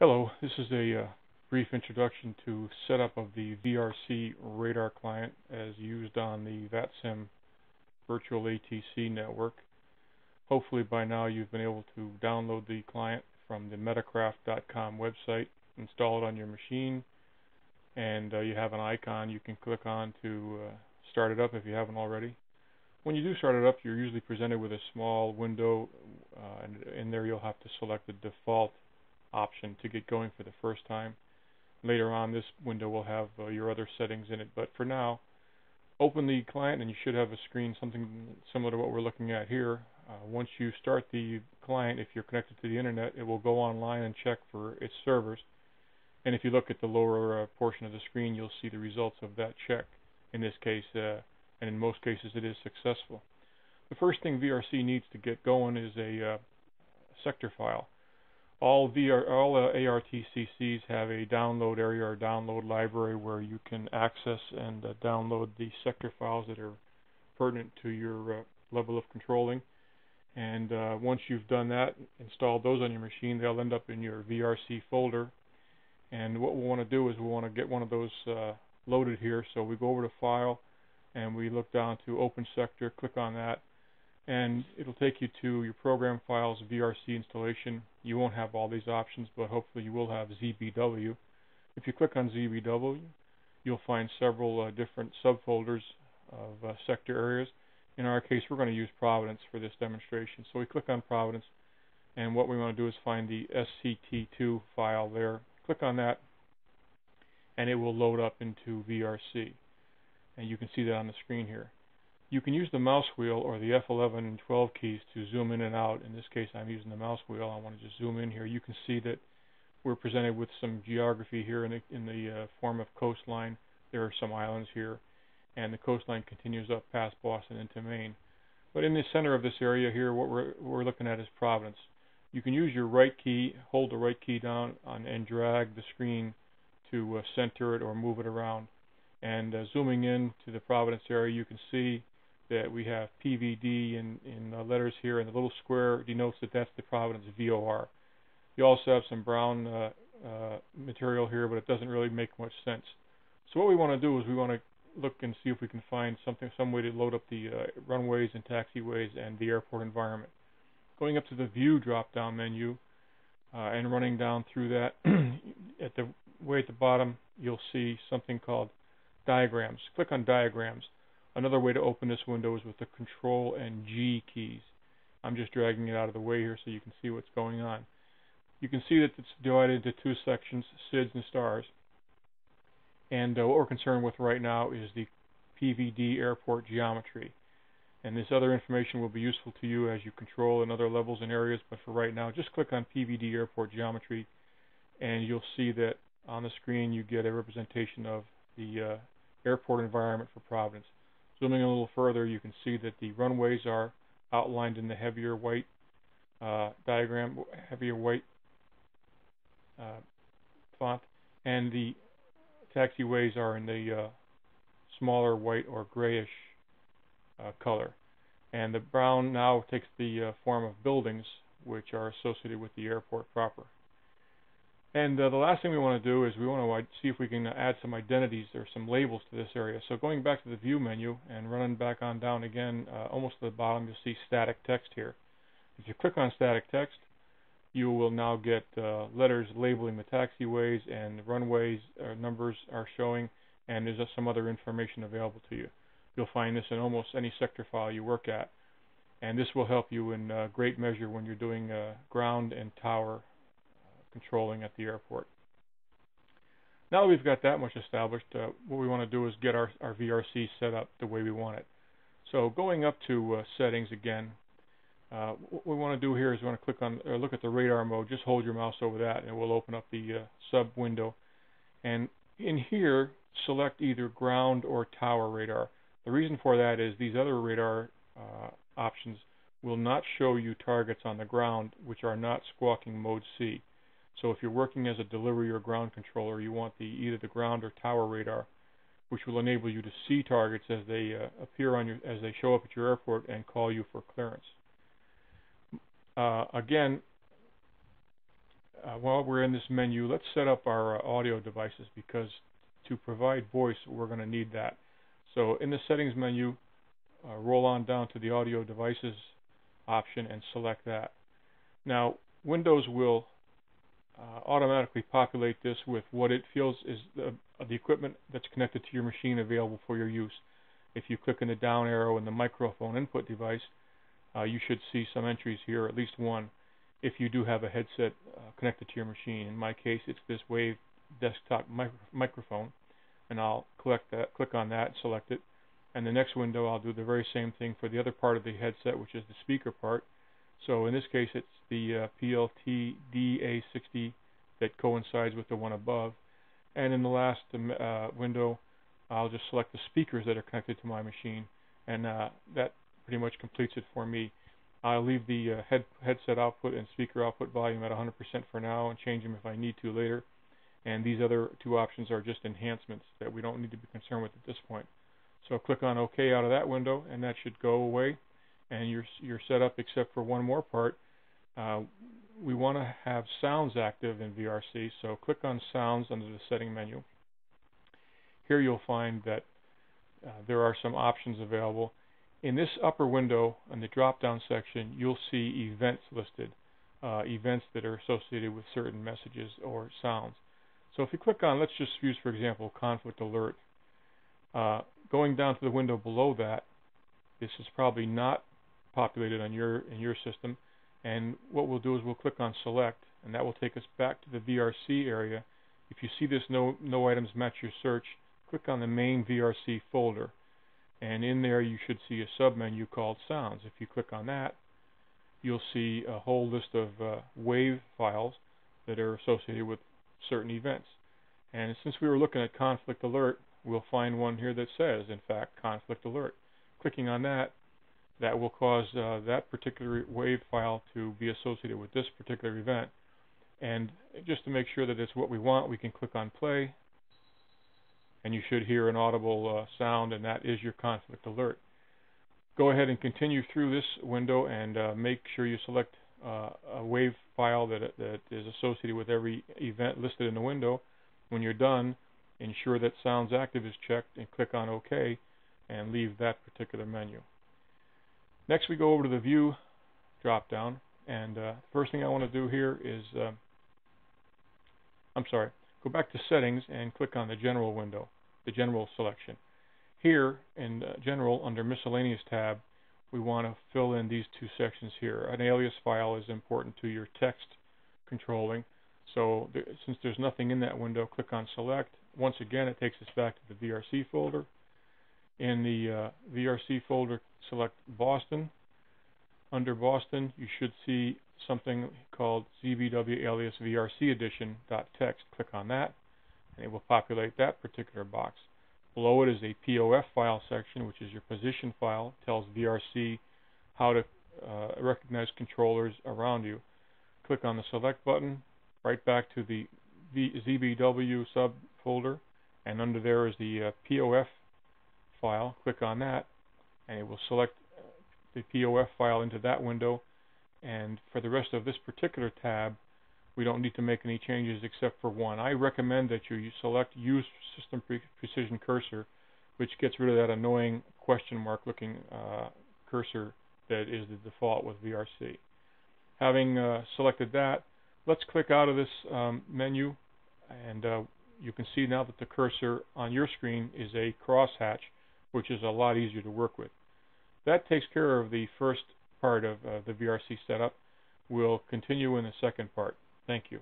Hello, this is a uh, brief introduction to setup of the VRC radar client as used on the VATSIM virtual ATC network. Hopefully by now you've been able to download the client from the metacraft.com website, install it on your machine, and uh, you have an icon you can click on to uh, start it up if you haven't already. When you do start it up, you're usually presented with a small window, uh, and in there you'll have to select the default option to get going for the first time. Later on, this window will have uh, your other settings in it, but for now, open the client and you should have a screen something similar to what we're looking at here. Uh, once you start the client, if you're connected to the internet, it will go online and check for its servers. And if you look at the lower uh, portion of the screen, you'll see the results of that check. In this case, uh, and in most cases, it is successful. The first thing VRC needs to get going is a uh, sector file all VR, all uh, ARTCCs have a download area or download library where you can access and uh, download the sector files that are pertinent to your uh, level of controlling. And uh, once you've done that, installed those on your machine, they'll end up in your VRC folder. And what we want to do is we want to get one of those uh, loaded here. So we go over to File, and we look down to Open Sector, click on that, and it'll take you to your program files VRC installation. You won't have all these options, but hopefully you will have ZBW. If you click on ZBW, you'll find several uh, different subfolders of uh, sector areas. In our case, we're going to use Providence for this demonstration. So we click on Providence, and what we want to do is find the SCT2 file there. Click on that, and it will load up into VRC. And you can see that on the screen here. You can use the mouse wheel or the F11 and 12 keys to zoom in and out. In this case, I'm using the mouse wheel. I want to just zoom in here. You can see that we're presented with some geography here in the, in the uh, form of coastline. There are some islands here, and the coastline continues up past Boston into Maine. But in the center of this area here, what we're, what we're looking at is Providence. You can use your right key, hold the right key down, on, and drag the screen to uh, center it or move it around. And uh, zooming in to the Providence area, you can see that we have PVD in, in the letters here, and the little square denotes that that's the Providence VOR. You also have some brown uh, uh, material here, but it doesn't really make much sense. So what we want to do is we want to look and see if we can find something, some way to load up the uh, runways and taxiways and the airport environment. Going up to the View drop-down menu uh, and running down through that, at the way at the bottom, you'll see something called Diagrams. Click on Diagrams. Another way to open this window is with the Control and G keys. I'm just dragging it out of the way here so you can see what's going on. You can see that it's divided into two sections, SIDS and stars. And uh, what we're concerned with right now is the PVD airport geometry. And this other information will be useful to you as you control in other levels and areas, but for right now, just click on PVD airport geometry, and you'll see that on the screen you get a representation of the uh, airport environment for Providence. Zooming a little further, you can see that the runways are outlined in the heavier white uh, diagram, heavier white uh, font, and the taxiways are in the uh, smaller white or grayish uh, color. And the brown now takes the uh, form of buildings, which are associated with the airport proper. And uh, the last thing we want to do is we want to see if we can add some identities or some labels to this area. So going back to the view menu and running back on down again, uh, almost to the bottom, you'll see static text here. If you click on static text, you will now get uh, letters labeling the taxiways and the runways uh, numbers are showing, and there's some other information available to you. You'll find this in almost any sector file you work at, and this will help you in uh, great measure when you're doing uh, ground and tower controlling at the airport. Now that we've got that much established, uh, what we want to do is get our, our VRC set up the way we want it. So going up to uh, settings again, uh, what we want to do here is we want to click on or look at the radar mode. Just hold your mouse over that, and it will open up the uh, sub window. And in here, select either ground or tower radar. The reason for that is these other radar uh, options will not show you targets on the ground which are not squawking mode C. So if you're working as a delivery or ground controller, you want the either the ground or tower radar, which will enable you to see targets as they uh, appear on your as they show up at your airport and call you for clearance. Uh, again, uh, while we're in this menu, let's set up our uh, audio devices because to provide voice, we're going to need that. So in the settings menu, uh, roll on down to the audio devices option and select that. Now, Windows will uh, automatically populate this with what it feels is the, the equipment that's connected to your machine available for your use. If you click on the down arrow in the microphone input device, uh, you should see some entries here, at least one, if you do have a headset uh, connected to your machine. In my case, it's this Wave desktop microphone, and I'll that, click on that, select it, and the next window I'll do the very same thing for the other part of the headset, which is the speaker part. So in this case, it's the uh, PLT DA60 that coincides with the one above. And in the last um, uh, window, I'll just select the speakers that are connected to my machine, and uh, that pretty much completes it for me. I'll leave the uh, head, headset output and speaker output volume at 100% for now and change them if I need to later. And these other two options are just enhancements that we don't need to be concerned with at this point. So click on OK out of that window, and that should go away. And you're, you're set up except for one more part. Uh, we want to have sounds active in VRC, so click on Sounds under the Setting menu. Here you'll find that uh, there are some options available. In this upper window, in the drop-down section, you'll see events listed, uh, events that are associated with certain messages or sounds. So if you click on, let's just use, for example, conflict alert. Uh, going down to the window below that, this is probably not populated on your in your system. And what we'll do is we'll click on select, and that will take us back to the VRC area. If you see this no no items match your search, click on the main VRC folder and in there you should see a submenu called Sounds. If you click on that, you'll see a whole list of uh, files that are associated with certain events. And since we were looking at conflict alert, we'll find one here that says, in fact, conflict alert. Clicking on that, that will cause uh, that particular wave file to be associated with this particular event. And just to make sure that it's what we want, we can click on play and you should hear an audible uh, sound, and that is your conflict alert. Go ahead and continue through this window and uh, make sure you select uh, a wave file that, that is associated with every event listed in the window. When you're done, ensure that Sounds Active is checked and click on OK and leave that particular menu. Next we go over to the View drop-down and uh, first thing I want to do here is, uh, I'm sorry, Go back to Settings and click on the General window, the General selection. Here in uh, General, under Miscellaneous tab, we want to fill in these two sections here. An alias file is important to your text controlling. So since there's nothing in that window, click on Select. Once again, it takes us back to the VRC folder. In the uh, VRC folder, select Boston. Under Boston, you should see something called ZBW alias VRC edition.txt. Click on that, and it will populate that particular box. Below it is a POF file section, which is your position file. Tells VRC how to uh, recognize controllers around you. Click on the select button, right back to the v ZBW subfolder, and under there is the uh, POF file. Click on that, and it will select the POF file into that window and for the rest of this particular tab, we don't need to make any changes except for one. I recommend that you select Use System Pre Precision Cursor, which gets rid of that annoying question mark looking uh, cursor that is the default with VRC. Having uh, selected that, let's click out of this um, menu and uh, you can see now that the cursor on your screen is a crosshatch, which is a lot easier to work with. That takes care of the first part of uh, the VRC setup. We'll continue in the second part. Thank you.